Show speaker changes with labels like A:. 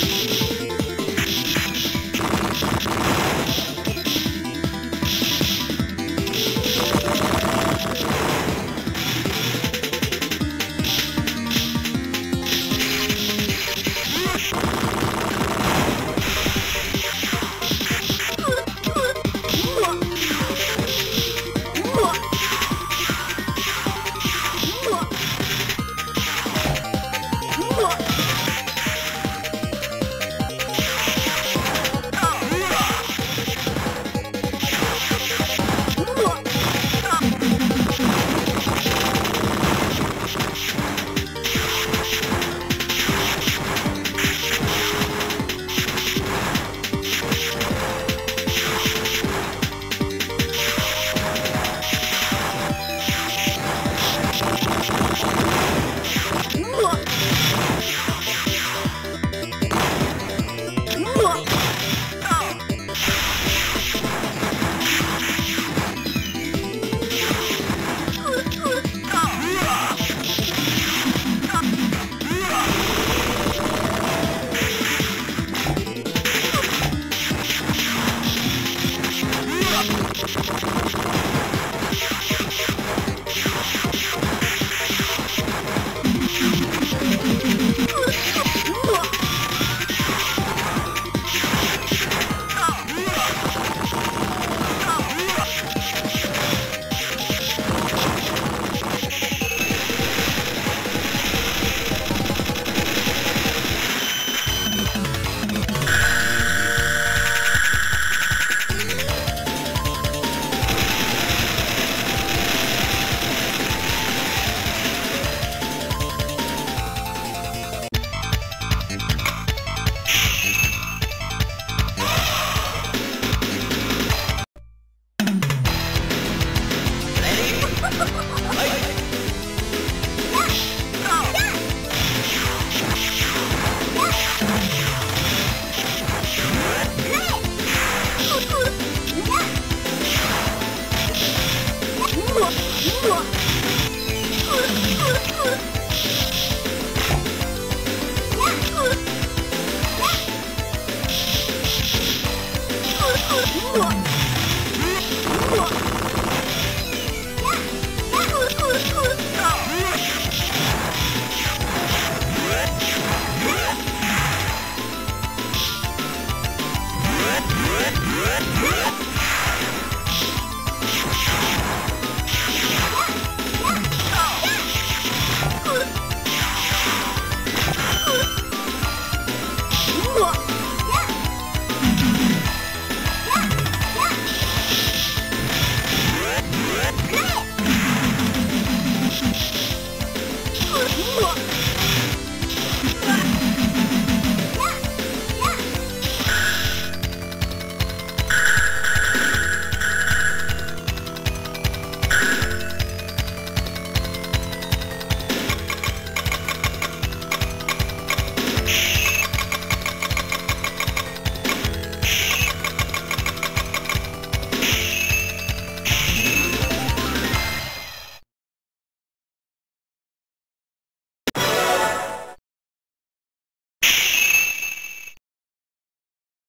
A: Thank you.
B: What?